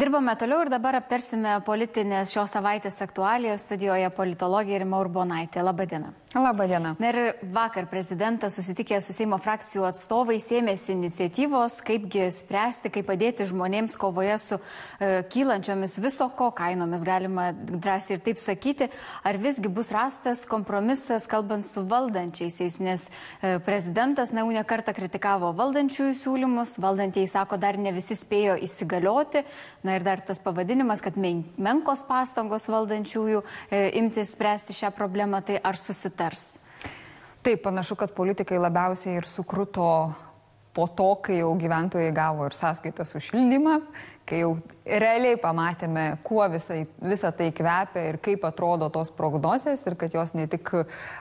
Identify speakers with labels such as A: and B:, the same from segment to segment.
A: Dirbame toliau ir dabar aptarsime politinės šios savaitės aktualijos studijoje politologija Rima Urbonaitė. Labadiena.
B: Labadiena.
A: Na ir vakar prezidentas susitikė su Seimo frakcijų atstovais, ėmėsi iniciatyvos, kaipgi spręsti, kaip padėti žmonėms kovoje su e, kylančiomis viso ko kainomis, galima drąsiai ir taip sakyti, ar visgi bus rastas kompromisas, kalbant su valdančiaisiais, nes e, prezidentas na, jau nekartą kritikavo valdančiųjų siūlymus, valdantieji sako, dar ne visi spėjo įsigalioti, na ir dar tas pavadinimas, kad men, menkos pastangos valdančiųjų e, imtis spręsti šią problemą, tai ar susitarimas susitars.
B: Taip, panašu, kad politikai labiausiai ir sukruto po to, kai jau gyventojai gavo ir sąskaitas už šildymą, kai jau realiai pamatėme, kuo visai, visa tai kvepia ir kaip atrodo tos prognozės ir kad jos ne tik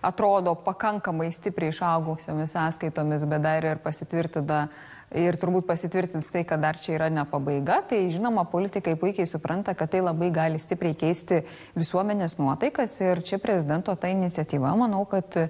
B: atrodo pakankamai stipriai išaugusiomis sąskaitomis, bet dar ir pasitvirtina ir turbūt pasitvirtins tai, kad dar čia yra ne pabaiga, tai žinoma, politikai puikiai supranta, kad tai labai gali stipriai keisti visuomenės nuotaikas ir čia prezidento ta iniciatyva, manau, kad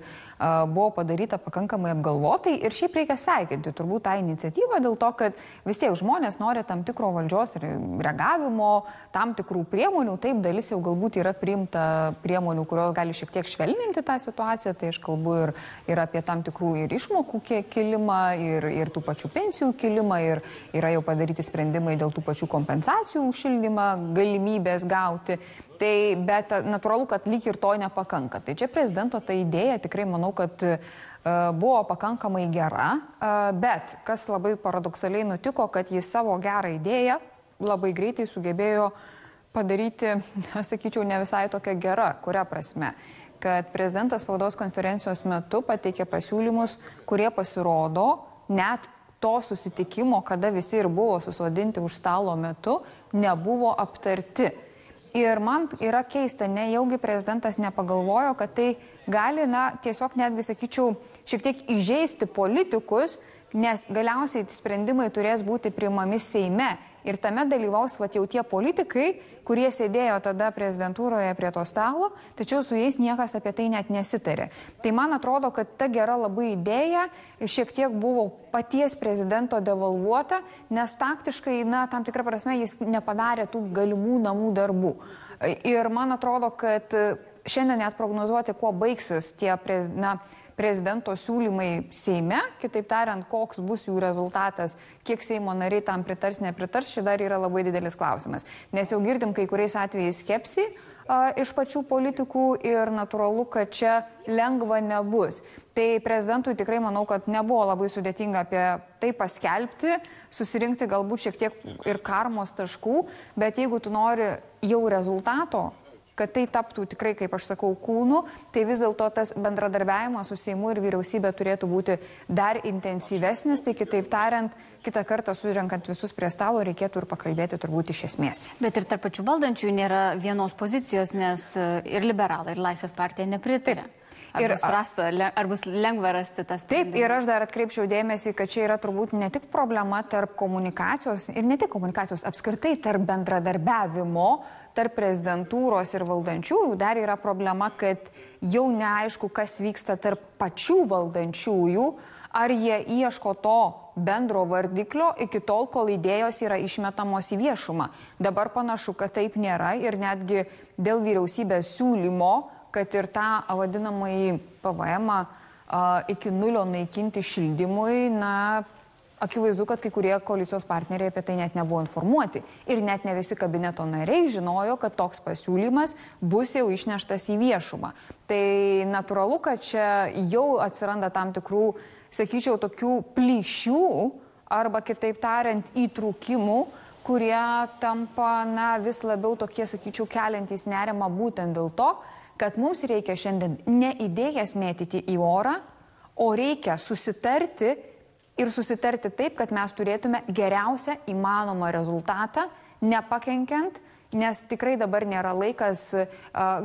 B: buvo padaryta pakankamai apgalvotai ir šiaip reikia sveikinti turbūt tą iniciatyvą dėl to, kad vis tiek žmonės nori tam tikro valdžios reagavimo, tam tikrų priemonių, taip dalis jau galbūt yra priimta priemonių, kurios gali šiek tiek švelninti tą situaciją, tai aš kalbu ir, ir apie tam tikrų ir išmokų kilimą, ir, ir tų pačių pensijų kilimą ir yra jau padaryti sprendimai dėl tų pačių kompensacijų už šildymą, galimybės gauti. Tai bet natūralu, kad lyg ir to nepakanka. Tai čia prezidento ta idėja tikrai manau, kad uh, buvo pakankamai gera, uh, bet kas labai paradoksaliai nutiko, kad jis savo gerą idėją labai greitai sugebėjo padaryti, sakyčiau, ne visai tokia gera, kuria prasme kad prezidentas spaudos konferencijos metu pateikė pasiūlymus, kurie pasirodo net to susitikimo, kada visi ir buvo susodinti už stalo metu, nebuvo aptarti. Ir man yra keista, nejaugi prezidentas nepagalvojo, kad tai gali, na, tiesiog netgi, sakyčiau, šiek tiek įžeisti politikus, nes galiausiai sprendimai turės būti priimami Seime ir tame dalyvaus va jau tie politikai, kurie sėdėjo tada prezidentūroje prie to stalo, tačiau su jais niekas apie tai net nesitarė. Tai man atrodo, kad ta gera labai idėja šiek tiek buvo paties prezidento devalvuota, nes taktiškai, na, tam tikrą prasme jis nepadarė tų galimų namų darbų. Ir man atrodo, kad šiandien net prognozuoti, kuo baigsis tie, na, prezidento siūlymai Seime, kitaip tariant, koks bus jų rezultatas, kiek Seimo nariai tam pritars, nepritars, ši dar yra labai didelis klausimas. Nes jau girdim kai kuriais atvejais skepsi a, iš pačių politikų ir natūralu, kad čia lengva nebus. Tai prezidentui tikrai manau, kad nebuvo labai sudėtinga apie tai paskelbti, susirinkti galbūt šiek tiek ir karmos taškų, bet jeigu tu nori jau rezultato, kad tai taptų tikrai, kaip aš sakau, kūnu, tai vis dėlto tas bendradarbiavimas su Seimu ir vyriausybė turėtų būti dar intensyvesnis, tai kitaip tariant, kitą kartą surenkant visus prie stalo reikėtų ir pakalbėti turbūt iš esmės.
A: Bet ir tarp pačių valdančių nėra vienos pozicijos, nes e, ir liberalai, ir Laisvės partija nepritarė. Ar, ir, bus rasta, ar bus lengva rasti tas?
B: Taip, ir aš dar atkreipčiau dėmesį, kad čia yra turbūt ne tik problema tarp komunikacijos ir ne tik komunikacijos, apskritai tarp bendradarbiavimo tarp prezidentūros ir valdančiųjų dar yra problema, kad jau neaišku, kas vyksta tarp pačių valdančiųjų, ar jie ieško to bendro vardiklio iki tol, kol idėjos yra išmetamos į viešumą. Dabar panašu, kad taip nėra ir netgi dėl vyriausybės siūlymo, kad ir tą vadinamąjį PVM iki nulio naikinti šildymui, na, Akivaizdu, kad kai kurie koalicijos partneriai apie tai net nebuvo informuoti. Ir net ne visi kabineto nariai žinojo, kad toks pasiūlymas bus jau išneštas į viešumą. Tai natūralu, kad čia jau atsiranda tam tikrų, sakyčiau, tokių plyšių arba kitaip tariant įtrūkimų, kurie tampa na, vis labiau tokie, sakyčiau, keliantys nerimą būtent dėl to, kad mums reikia šiandien ne idėjas mėtyti į orą, o reikia susitarti ir susitarti taip, kad mes turėtume geriausią įmanomą rezultatą, nepakenkiant nes tikrai dabar nėra laikas uh,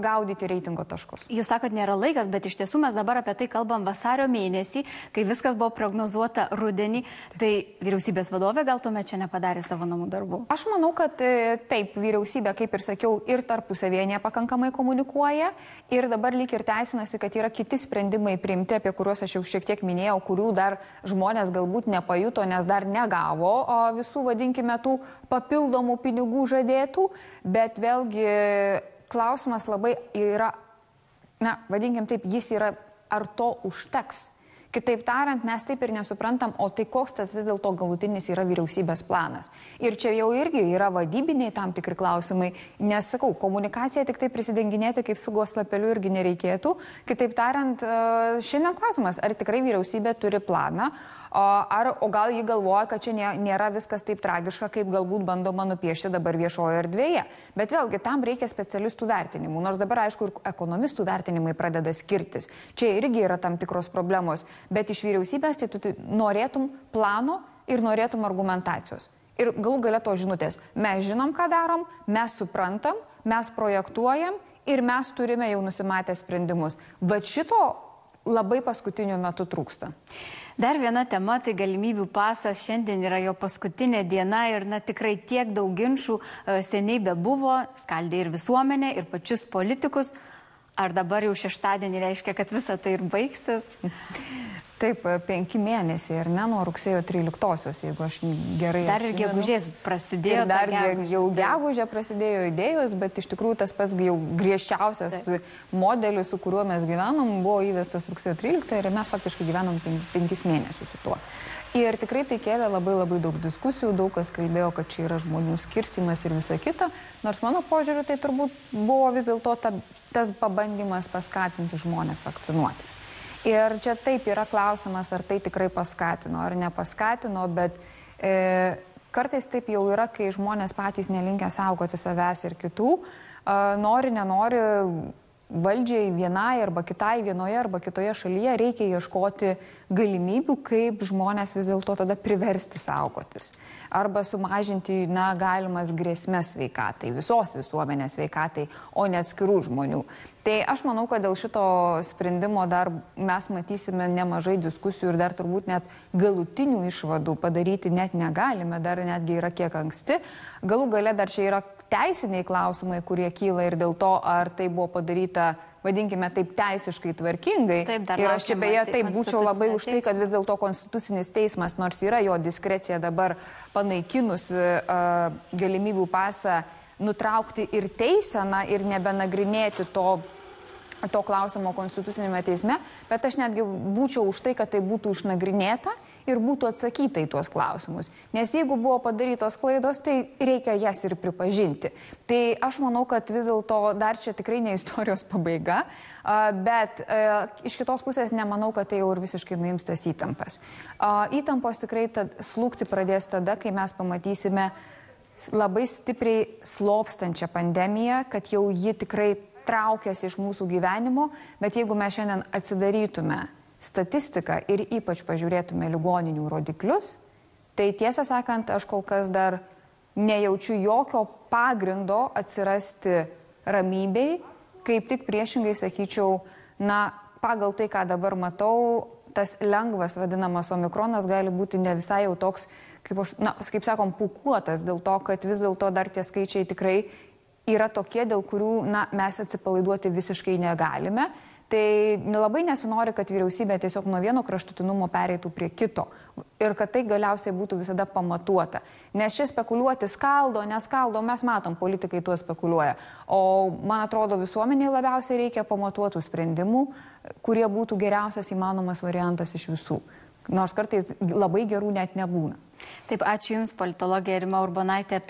B: gaudyti reitingo taškus.
A: Jūs sakot, nėra laikas, bet iš tiesų mes dabar apie tai kalbam vasario mėnesį, kai viskas buvo prognozuota rudenį, tai vyriausybės vadovė gal tuomet čia nepadarė savo namų darbų.
B: Aš manau, kad e, taip, vyriausybė, kaip ir sakiau, ir tarpusavėje nepakankamai komunikuoja ir dabar lyg ir teisinasi, kad yra kiti sprendimai priimti, apie kuriuos aš jau šiek tiek minėjau, kurių dar žmonės galbūt nepajuto, nes dar negavo visų, vadinkime, tų papildomų pinigų žadėtų, bet vėlgi klausimas labai yra, na, vadinkim taip, jis yra, ar to užteks. Kitaip tariant, mes taip ir nesuprantam, o tai koks tas vis dėlto galutinis yra vyriausybės planas. Ir čia jau irgi yra vadybiniai tam tikri klausimai, nes sakau, komunikacija tik tai prisidenginėti kaip figos lapeliu irgi nereikėtų. Kitaip tariant, e, šiandien klausimas, ar tikrai vyriausybė turi planą, Ar, o gal jį galvoja, kad čia nėra viskas taip tragiška, kaip galbūt bandoma nupiešti dabar viešojo erdvėje. Bet vėlgi, tam reikia specialistų vertinimų. Nors dabar, aišku, ir ekonomistų vertinimai pradeda skirtis. Čia irgi yra tam tikros problemos. Bet iš vyriausybės tai tu norėtum plano ir norėtum argumentacijos. Ir galų gale to žinutės. Mes žinom, ką darom, mes suprantam, mes projektuojam ir mes turime jau nusimatę sprendimus. Va šito labai paskutiniu metu trūksta.
A: Dar viena tema, tai galimybių pasas. Šiandien yra jo paskutinė diena ir na, tikrai tiek daug ginčių e, seniai be buvo, skaldė ir visuomenė, ir pačius politikus. Ar dabar jau šeštadienį reiškia, kad visa tai ir baigsis?
B: Taip, penki mėnesiai ir ne nuo rugsėjo 13-osios, jeigu aš gerai.
A: Dar ir gegužės prasidėjo.
B: Ir dar gegužė, jau gegužė prasidėjo idėjos, bet iš tikrųjų tas pats jau griežčiausias Taip. modelis, su kuriuo mes gyvenom, buvo įvestas rugsėjo 13 ir mes faktiškai gyvenom penkis mėnesius su tuo. Ir tikrai tai kėlė labai labai daug diskusijų, daug kas kalbėjo, kad čia yra žmonių skirstimas ir visa kita, nors mano požiūriu tai turbūt buvo vis dėlto ta, tas pabandymas paskatinti žmonės vakcinuotis. Ir čia taip yra klausimas, ar tai tikrai paskatino ar nepaskatino, bet e, kartais taip jau yra, kai žmonės patys nelinkia saugoti savęs ir kitų, nori, nenori valdžiai vienai arba kitai vienoje arba kitoje šalyje reikia ieškoti galimybių, kaip žmonės vis dėlto tada priversti saugotis. Arba sumažinti, na, galimas grėsmės sveikatai, visos visuomenės sveikatai, o ne atskirų žmonių. Tai aš manau, kad dėl šito sprendimo dar mes matysime nemažai diskusijų ir dar turbūt net galutinių išvadų padaryti net negalime, dar netgi yra kiek anksti. Galų gale dar čia yra teisiniai klausimai, kurie kyla ir dėl to, ar tai buvo padaryta vadinkime taip teisiškai tvarkingai. Taip, ir aš čia beje taip būčiau labai už tai, kad vis dėlto Konstitucinis teismas, nors yra jo diskrecija dabar panaikinus uh, galimybių pasą, nutraukti ir teiseną ir nebenagrinėti to to klausimo konstitucinėme teisme, bet aš netgi būčiau už tai, kad tai būtų išnagrinėta ir būtų atsakyta į tuos klausimus. Nes jeigu buvo padarytos klaidos, tai reikia jas ir pripažinti. Tai aš manau, kad vis dėlto dar čia tikrai ne istorijos pabaiga, bet iš kitos pusės nemanau, kad tai jau ir visiškai nuims tas įtampas. Įtampos tikrai tad, slūkti pradės tada, kai mes pamatysime labai stipriai slopstančią pandemiją, kad jau ji tikrai traukiasi iš mūsų gyvenimo, bet jeigu mes šiandien atsidarytume statistiką ir ypač pažiūrėtume ligoninių rodiklius, tai tiesą sakant, aš kol kas dar nejaučiu jokio pagrindo atsirasti ramybei, kaip tik priešingai sakyčiau, na, pagal tai, ką dabar matau, tas lengvas vadinamas omikronas gali būti ne visai jau toks, kaip, aš, na, kaip sakom, pukuotas, dėl to, kad vis dėlto dar tie skaičiai tikrai yra tokie, dėl kurių na, mes atsipalaiduoti visiškai negalime. Tai labai nesinori, kad vyriausybė tiesiog nuo vieno kraštutinumo pereitų prie kito ir kad tai galiausiai būtų visada pamatuota. Nes čia spekuliuoti skaldo, neskaldo, mes matom, politikai tuo spekuliuoja. O man atrodo, visuomeniai labiausiai reikia pamatuotų sprendimų, kurie būtų geriausias įmanomas variantas iš visų. Nors kartais labai gerų net nebūna.
A: Taip, ačiū Jums, politologė Rima Urbonaitė.